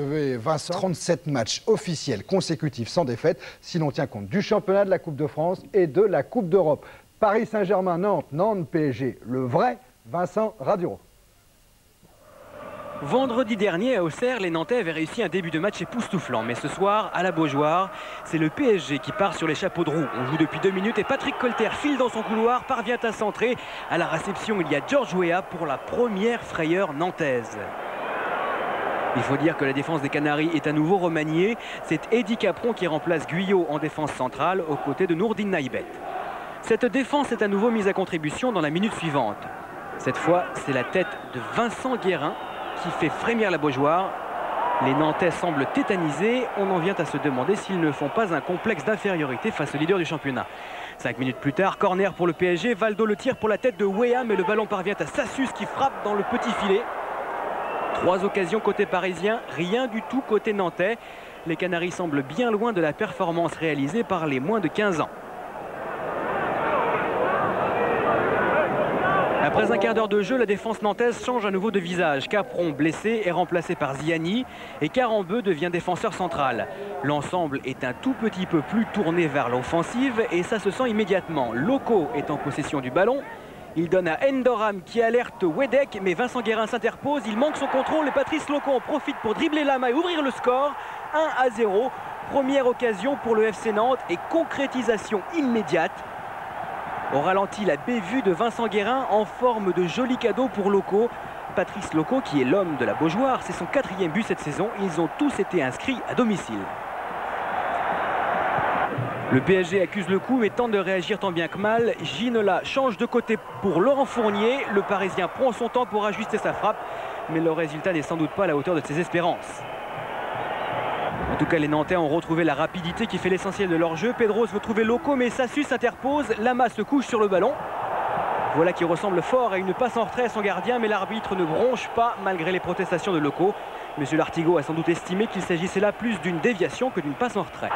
Vincent, 37 matchs officiels consécutifs sans défaite, si l'on tient compte du championnat, de la Coupe de France et de la Coupe d'Europe. Paris Saint-Germain, Nantes, Nantes, PSG, le vrai Vincent Raduro. Vendredi dernier à Auxerre, les Nantais avaient réussi un début de match époustouflant. Mais ce soir, à la Beaujoire, c'est le PSG qui part sur les chapeaux de roue. On joue depuis deux minutes et Patrick Colter file dans son couloir, parvient à centrer. À la réception, il y a George Weah pour la première frayeur nantaise. Il faut dire que la défense des Canaries est à nouveau remaniée. C'est Eddie Capron qui remplace Guyot en défense centrale aux côtés de Nourdine Naïbet. Cette défense est à nouveau mise à contribution dans la minute suivante. Cette fois, c'est la tête de Vincent Guérin qui fait frémir la Beaujoire. Les Nantais semblent tétanisés. On en vient à se demander s'ils ne font pas un complexe d'infériorité face au leader du championnat. Cinq minutes plus tard, corner pour le PSG. Valdo le tire pour la tête de Wea, mais le ballon parvient à Sassus qui frappe dans le petit filet. Trois occasions côté parisien, rien du tout côté nantais. Les Canaries semblent bien loin de la performance réalisée par les moins de 15 ans. Après un quart d'heure de jeu, la défense nantaise change à nouveau de visage. Capron, blessé, est remplacé par Ziani et Carambeu devient défenseur central. L'ensemble est un tout petit peu plus tourné vers l'offensive et ça se sent immédiatement. Loco est en possession du ballon. Il donne à Endoram qui alerte Wedek, mais Vincent Guérin s'interpose. Il manque son contrôle et Patrice Loco en profite pour dribbler la main et ouvrir le score. 1 à 0. Première occasion pour le FC Nantes et concrétisation immédiate. Au ralenti, la bévue de Vincent Guérin en forme de joli cadeau pour Loco. Patrice Loco, qui est l'homme de la Beaujoire, c'est son quatrième but cette saison. Ils ont tous été inscrits à domicile. Le PSG accuse le coup et tente de réagir tant bien que mal. Ginola change de côté pour Laurent Fournier. Le Parisien prend son temps pour ajuster sa frappe. Mais le résultat n'est sans doute pas à la hauteur de ses espérances. En tout cas, les Nantais ont retrouvé la rapidité qui fait l'essentiel de leur jeu. Pedros veut trouver Loco, mais Sassus s'interpose. Lama se couche sur le ballon. Voilà qui ressemble fort à une passe en retrait à son gardien, mais l'arbitre ne bronche pas malgré les protestations de Loco. Monsieur Lartigot a sans doute estimé qu'il s'agissait là plus d'une déviation que d'une passe en retrait.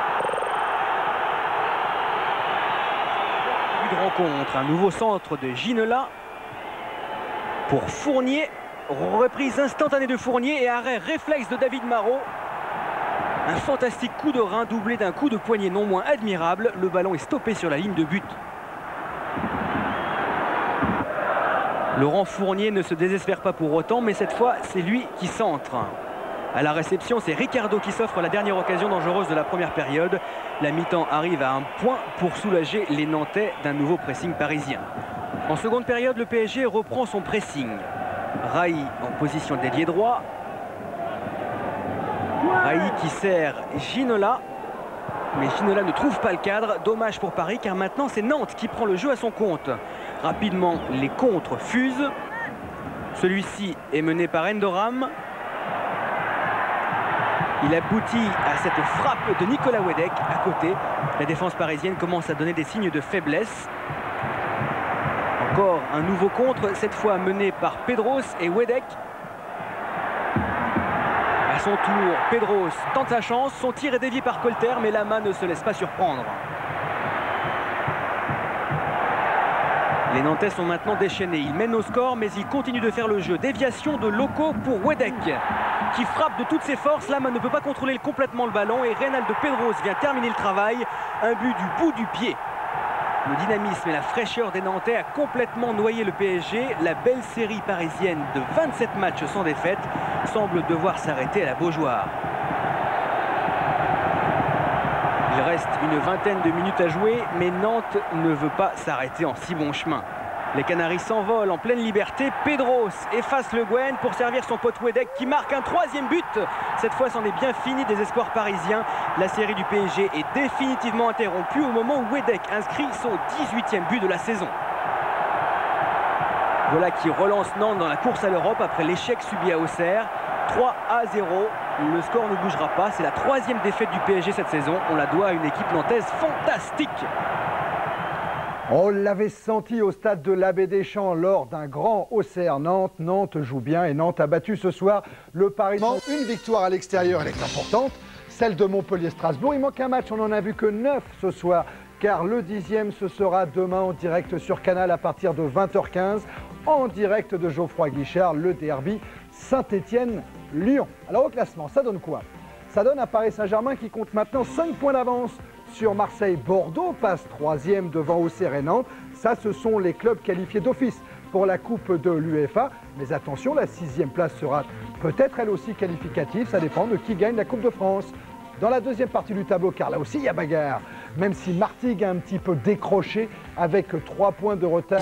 Rencontre. Un nouveau centre de Ginela pour Fournier. Reprise instantanée de Fournier et arrêt réflexe de David Marot. Un fantastique coup de rein doublé d'un coup de poignet non moins admirable. Le ballon est stoppé sur la ligne de but. Laurent Fournier ne se désespère pas pour autant, mais cette fois, c'est lui qui centre. À la réception, c'est Ricardo qui s'offre la dernière occasion dangereuse de la première période. La mi-temps arrive à un point pour soulager les Nantais d'un nouveau pressing parisien. En seconde période, le PSG reprend son pressing. Raï en position d'ailier droit. Raï qui sert Ginola. Mais Ginola ne trouve pas le cadre. Dommage pour Paris car maintenant c'est Nantes qui prend le jeu à son compte. Rapidement, les contres fusent. Celui-ci est mené par Endoram. Il aboutit à cette frappe de Nicolas Wedek à côté. La défense parisienne commence à donner des signes de faiblesse. Encore un nouveau contre, cette fois mené par Pedros et Wedek. À son tour, Pedros tente sa chance. Son tir est dévié par Colter, mais la main ne se laisse pas surprendre. Les Nantais sont maintenant déchaînés. Ils mènent au score, mais ils continuent de faire le jeu. Déviation de Loco pour Wedek, qui frappe de toutes ses forces. Lama ne peut pas contrôler complètement le ballon et Reynaldo Pedros vient terminer le travail. Un but du bout du pied. Le dynamisme et la fraîcheur des Nantais a complètement noyé le PSG. La belle série parisienne de 27 matchs sans défaite semble devoir s'arrêter à la Beaujoire. Il reste une vingtaine de minutes à jouer, mais Nantes ne veut pas s'arrêter en si bon chemin. Les Canaries s'envolent en pleine liberté. Pedros efface le Gwen pour servir son pote Wedek qui marque un troisième but. Cette fois, c'en est bien fini des espoirs parisiens. La série du PSG est définitivement interrompue au moment où Wedek inscrit son 18e but de la saison. Voilà qui relance Nantes dans la course à l'Europe après l'échec subi à Auxerre. 3 à 0. Le score ne bougera pas. C'est la troisième défaite du PSG cette saison. On la doit à une équipe nantaise fantastique. On l'avait senti au stade de l'Abbé Deschamps lors d'un grand Auxerre Nantes. Nantes joue bien et Nantes a battu ce soir le Paris. Une victoire à l'extérieur, elle est importante. Celle de Montpellier-Strasbourg. Il manque un match, on n'en a vu que 9 ce soir. Car le dixième, ce sera demain en direct sur Canal à partir de 20h15. En direct de Geoffroy Guichard, le derby Saint-Étienne Lyon. Alors au classement, ça donne quoi? Ça donne un Paris Saint-Germain qui compte maintenant 5 points d'avance sur Marseille. Bordeaux passe troisième devant Auxerre et Nantes. Ça, ce sont les clubs qualifiés d'office pour la Coupe de l'UEFA. Mais attention, la sixième place sera peut-être elle aussi qualificative. Ça dépend de qui gagne la Coupe de France. Dans la deuxième partie du tableau, car là aussi il y a bagarre, même si Martigues a un petit peu décroché avec trois points de retard.